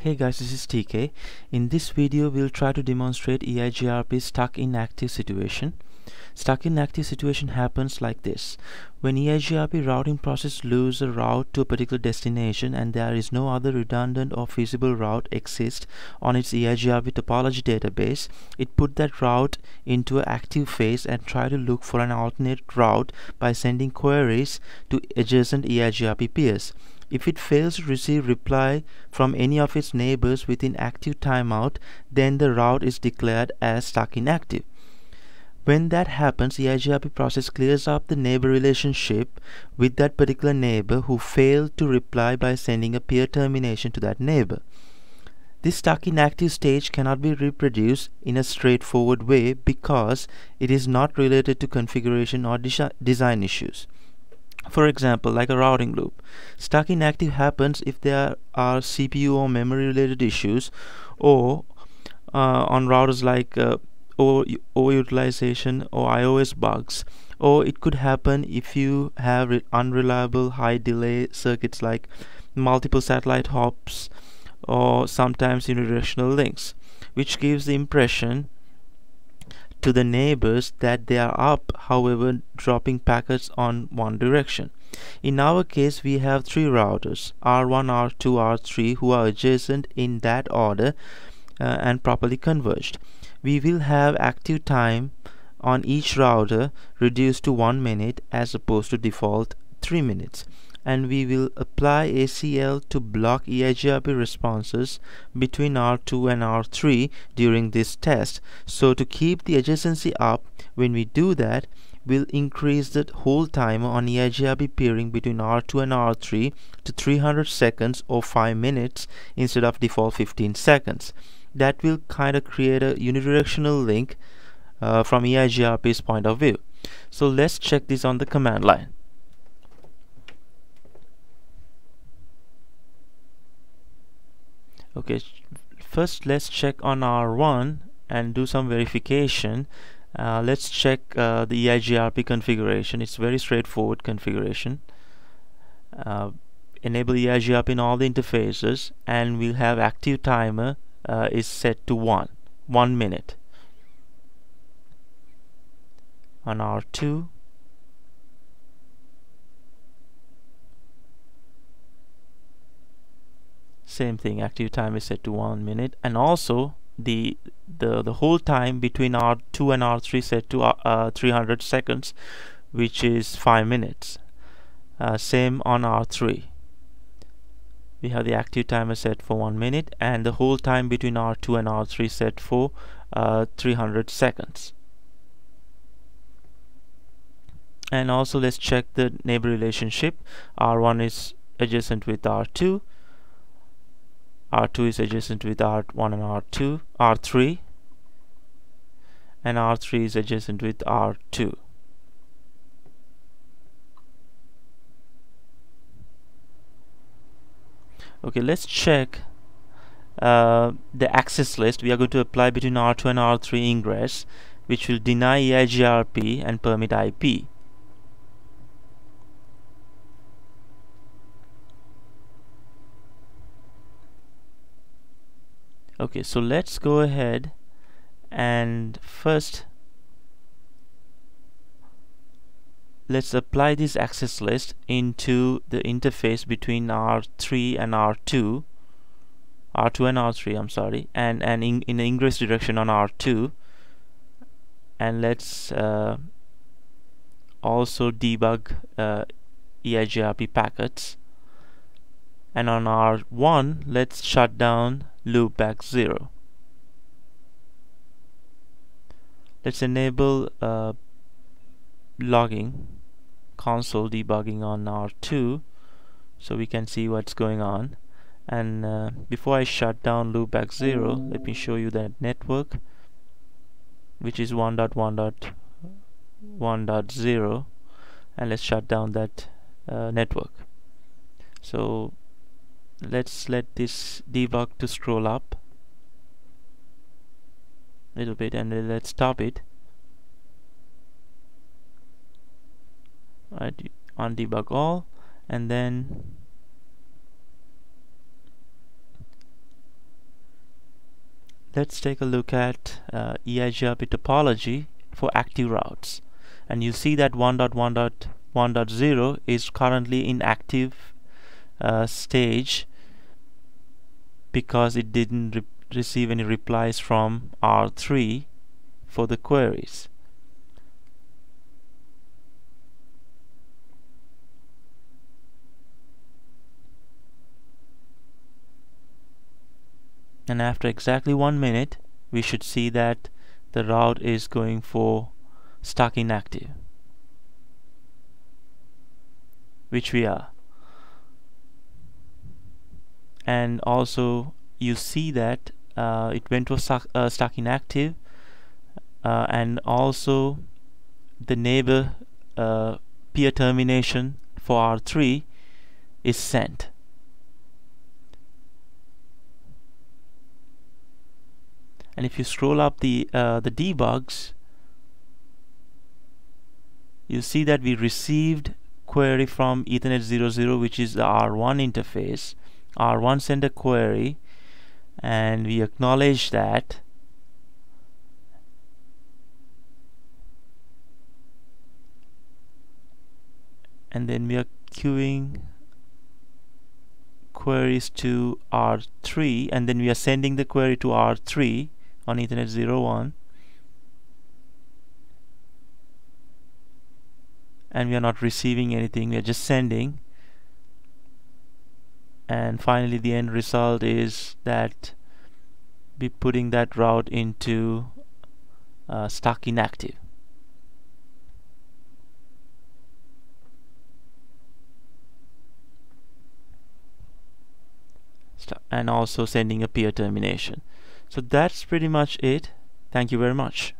Hey guys, this is TK. In this video, we'll try to demonstrate EIGRP stuck in active situation. Stuck in active situation happens like this. When EIGRP routing process lose a route to a particular destination and there is no other redundant or feasible route exists on its EIGRP topology database, it put that route into an active phase and try to look for an alternate route by sending queries to adjacent EIGRP peers. If it fails to receive reply from any of its neighbors within active timeout, then the route is declared as stuck in active. When that happens, the EIGRP process clears up the neighbor relationship with that particular neighbor who failed to reply by sending a peer termination to that neighbor. This stuck in active stage cannot be reproduced in a straightforward way because it is not related to configuration or design issues. For example, like a routing loop. Stuck in active happens if there are CPU or memory related issues or uh, on routers like uh, overutilization or IOS bugs or it could happen if you have unreliable high delay circuits like multiple satellite hops or sometimes unidirectional links which gives the impression to the neighbors that they are up however dropping packets on one direction. In our case we have three routers R1, R2, R3 who are adjacent in that order uh, and properly converged. We will have active time on each router reduced to 1 minute as opposed to default 3 minutes and we will apply ACL to block EIGRP responses between R2 and R3 during this test. So to keep the adjacency up, when we do that, we'll increase the hold timer on EIGRP peering between R2 and R3 to 300 seconds or 5 minutes instead of default 15 seconds. That will kind of create a unidirectional link uh, from EIGRP's point of view. So let's check this on the command line. Okay first let's check on R1 and do some verification. Uh, let's check uh, the EIGRP configuration. It's very straightforward configuration. Uh, enable EIGRP in all the interfaces and we'll have active timer uh, is set to 1 1 minute. On R2 same thing. Active time is set to one minute. And also the the the hold time between R2 and R3 set to uh, uh, 300 seconds which is 5 minutes. Uh, same on R3 we have the active timer set for 1 minute and the whole time between R2 and R3 set for uh, 300 seconds. And also let's check the neighbor relationship. R1 is adjacent with R2 R2 is adjacent with R1 and R2 R3 and R3 is adjacent with R2 okay let's check uh, the access list. We are going to apply between R2 and R3 ingress which will deny EIGRP and permit IP okay so let's go ahead and first let's apply this access list into the interface between R3 and R2 R2 and R3 I'm sorry and and in, in the ingress direction on R2 and let's uh, also debug uh, EIGRP packets and on R1 let's shut down loopback 0 let's enable uh, logging console debugging on R2 so we can see what's going on. And uh, before I shut down loopback 0 let me show you that network which is 1.1.1.0 and let's shut down that uh, network. So let's let this debug to scroll up a little bit and let's stop it. Right on debug all and then let's take a look at uh, EIGRP topology for active routes. And you see that 1.1.1.0 is currently in active uh, stage because it didn't re receive any replies from R3 for the queries. And after exactly one minute we should see that the route is going for stuck in active which we are and also you see that uh, it went to stuck, uh, stuck in active uh, and also the neighbor uh, peer termination for R3 is sent. And if you scroll up the uh, the debugs you see that we received query from ethernet 00 which is the R1 interface R1 sent a query and we acknowledge that. And then we are queuing queries to R3 and then we are sending the query to R3 on Ethernet 01 and we are not receiving anything we are just sending and finally the end result is that be putting that route into uh, stuck in active. And also sending a peer termination. So that's pretty much it. Thank you very much